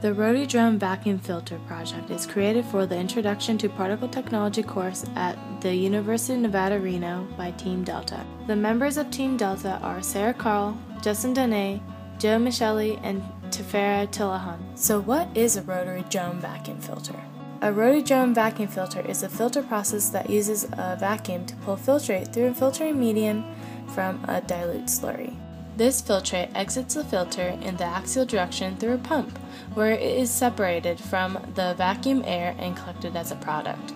The Rotary Drum Vacuum Filter project is created for the Introduction to Particle Technology course at the University of Nevada, Reno by Team Delta. The members of Team Delta are Sarah Carl, Justin Dene, Joe Micheli, and Tefera Tillahan. So what is a rotary drum vacuum filter? A rotary drum vacuum filter is a filter process that uses a vacuum to pull filtrate through a filtering medium from a dilute slurry. This filtrate exits the filter in the axial direction through a pump, where it is separated from the vacuum air and collected as a product.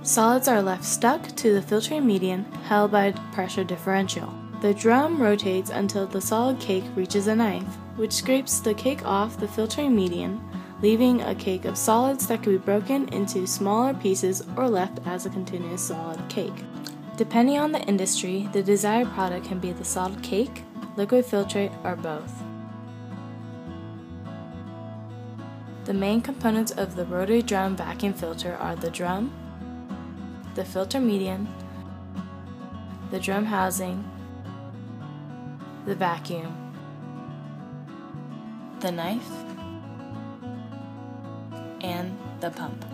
Solids are left stuck to the filtering medium held by a pressure differential. The drum rotates until the solid cake reaches a knife, which scrapes the cake off the filtering medium, leaving a cake of solids that can be broken into smaller pieces or left as a continuous solid cake. Depending on the industry, the desired product can be the solid cake, liquid filtrate, or both. The main components of the rotary drum vacuum filter are the drum, the filter medium, the drum housing, the vacuum, the knife, and the pump.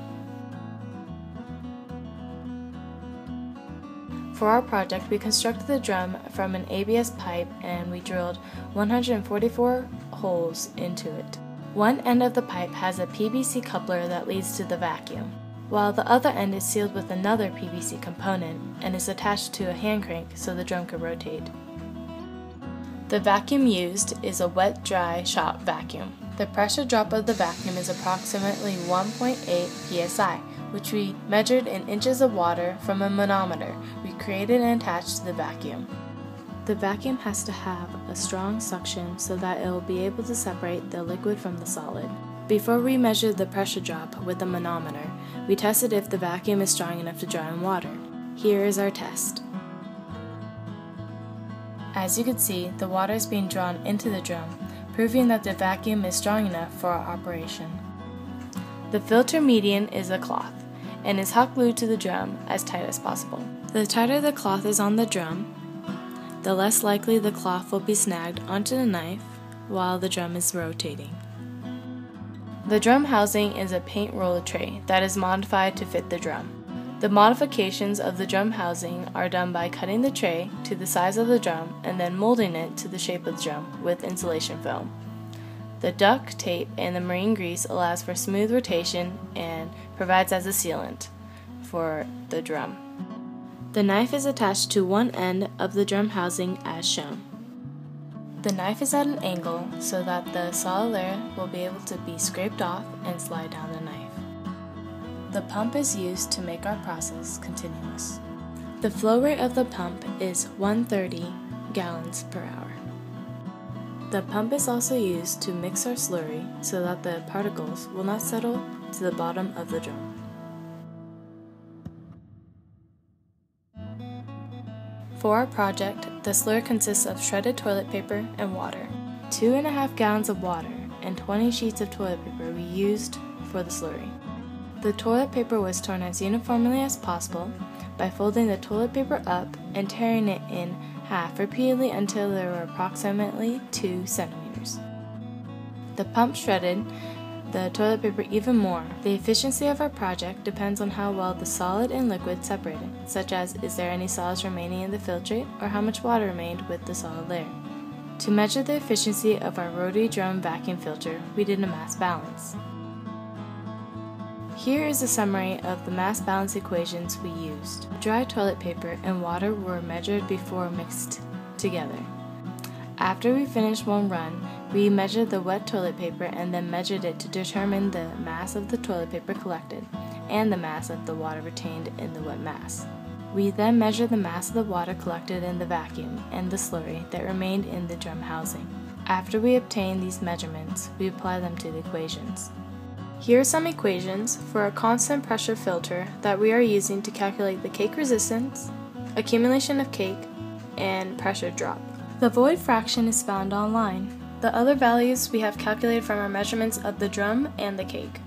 For our project, we constructed the drum from an ABS pipe and we drilled 144 holes into it. One end of the pipe has a PVC coupler that leads to the vacuum, while the other end is sealed with another PVC component and is attached to a hand crank so the drum can rotate. The vacuum used is a wet dry shop vacuum. The pressure drop of the vacuum is approximately 1.8 psi, which we measured in inches of water from a manometer we created and attached to the vacuum. The vacuum has to have a strong suction so that it will be able to separate the liquid from the solid. Before we measured the pressure drop with a manometer, we tested if the vacuum is strong enough to draw in water. Here is our test. As you can see, the water is being drawn into the drum, proving that the vacuum is strong enough for our operation. The filter medium is a cloth and is hot glued to the drum as tight as possible. The tighter the cloth is on the drum, the less likely the cloth will be snagged onto the knife while the drum is rotating. The drum housing is a paint roller tray that is modified to fit the drum. The modifications of the drum housing are done by cutting the tray to the size of the drum and then molding it to the shape of the drum with insulation film. The duct tape and the marine grease allows for smooth rotation and provides as a sealant for the drum. The knife is attached to one end of the drum housing as shown. The knife is at an angle so that the solid layer will be able to be scraped off and slide down the knife. The pump is used to make our process continuous. The flow rate of the pump is 130 gallons per hour. The pump is also used to mix our slurry so that the particles will not settle to the bottom of the drum. For our project, the slurry consists of shredded toilet paper and water. Two and a half gallons of water and 20 sheets of toilet paper we used for the slurry. The toilet paper was torn as uniformly as possible by folding the toilet paper up and tearing it in half repeatedly until there were approximately 2 centimeters. The pump shredded the toilet paper even more. The efficiency of our project depends on how well the solid and liquid separated, such as is there any solids remaining in the filtrate or how much water remained with the solid layer. To measure the efficiency of our rotary drum vacuum filter, we did a mass balance. Here is a summary of the mass balance equations we used. Dry toilet paper and water were measured before mixed together. After we finished one run, we measured the wet toilet paper and then measured it to determine the mass of the toilet paper collected and the mass of the water retained in the wet mass. We then measured the mass of the water collected in the vacuum and the slurry that remained in the drum housing. After we obtained these measurements, we applied them to the equations. Here are some equations for a constant pressure filter that we are using to calculate the cake resistance, accumulation of cake, and pressure drop. The void fraction is found online. The other values we have calculated from our measurements of the drum and the cake.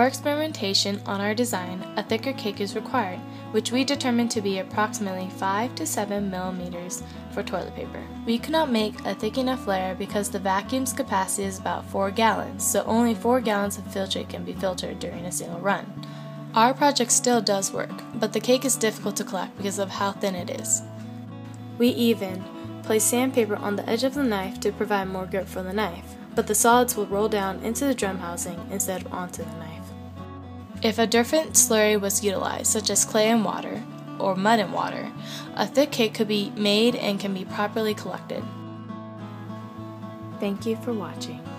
For experimentation on our design, a thicker cake is required, which we determined to be approximately 5 to 7 millimeters for toilet paper. We could not make a thick enough layer because the vacuum's capacity is about 4 gallons, so only 4 gallons of filtrate can be filtered during a single run. Our project still does work, but the cake is difficult to collect because of how thin it is. We even place sandpaper on the edge of the knife to provide more grip for the knife, but the solids will roll down into the drum housing instead of onto the knife. If a different slurry was utilized, such as clay and water, or mud and water, a thick cake could be made and can be properly collected. Thank you for watching.